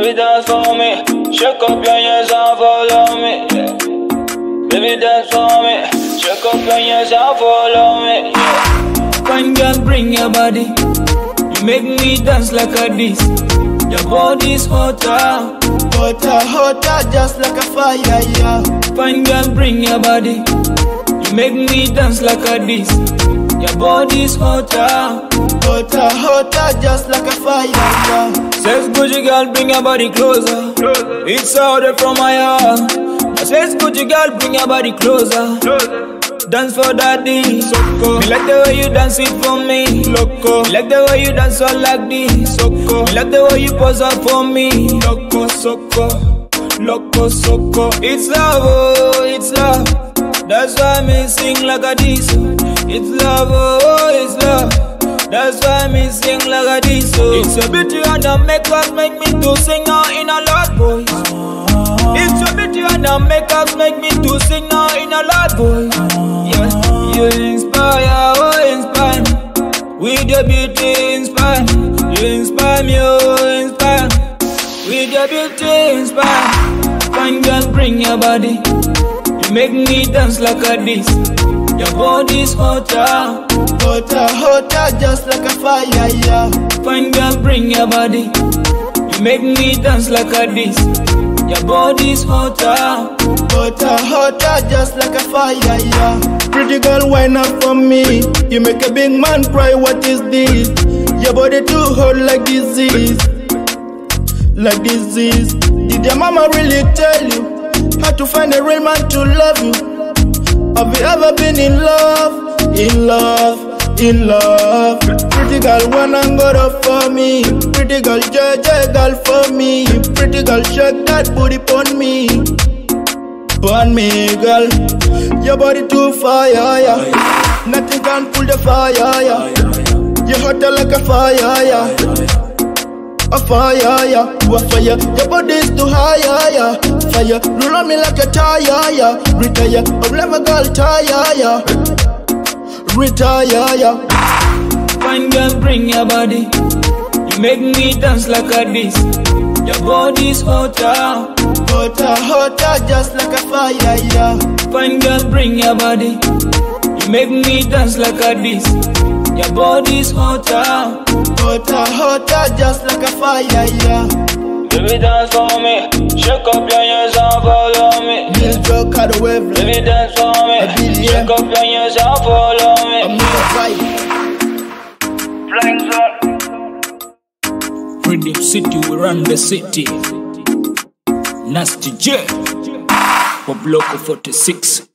Baby dance for me, shake up your hands and follow me. Yeah. Baby dance for me, shake up your hands and follow me. Yeah. Fine girl, bring your body. You make me dance like a this. Your body's hotter. Hotter, hotter, just like a fire, yeah. Fine girl, bring your body. You make me dance like a this. Your body's hotter. Hotter, hotter, just like a fire, yeah. Says Gucci girl, bring your body closer. It's out there from my heart. Says Gucci girl, bring your body closer. Dance for daddy. Soko. Me like the way you dance it for me. Loco. Me like the way you dance all like this. Soko. Me like the way you pose up for me. Loco, soko. Loco, soko. It's love, oh, it's love. That's why me sing like a this. It's love, oh, it's love. That's why me sing like a this. It's a beauty and a makeup make me to sing now in a loud voice. It's your beauty and a makeup make me to sing now in a loud voice. Yeah, you inspire, oh inspire me. With your beauty inspire me. You inspire me, oh inspire me. With your beauty inspire me. Fine girl, bring your body. You make me dance like a this. Your body's hotter. Hotter, hotter, just like a fire, yeah. Fine girl, bring your body. You make me dance like a this. Your body's hotter. Hotter, hotter, just like a fire, yeah. Pretty girl, wine up for me. You make a big man cry, what is this? Your body too hot like disease. Like disease. Did your mama really tell you how to find a real man to love you? Have you ever been in love? In love, in love. Pretty girl, wanna go up for me. Pretty girl, JJ girl for me. Pretty girl, shake that booty on me. Burn me, girl. Your body too fire, yeah. Nothing can pull the fire, yeah. You're hotter like a fire, yeah. A fire, yeah. You a fire. Your body's too high, yeah. Fire. Roll on me like a tire, yeah. Retire. I'll never girl tire, yeah. Retire, yeah. Fine girl, bring your body. You make me dance like a this. Your body's hotter. Hotter, hotter, just like a fire, yeah. Fine girl, bring your body. You make me dance like a this. Your body's hotter. Hotter, hotter, just like a fire, yeah. Baby dance for me, shake up your hands and follow me. Bill drug out the wave, Baby dance for me, A billion. shake up your hands and follow me. I'm me. not vibe. Flying zone. Rhythm City, we run the city. Nasty J. For Block 46.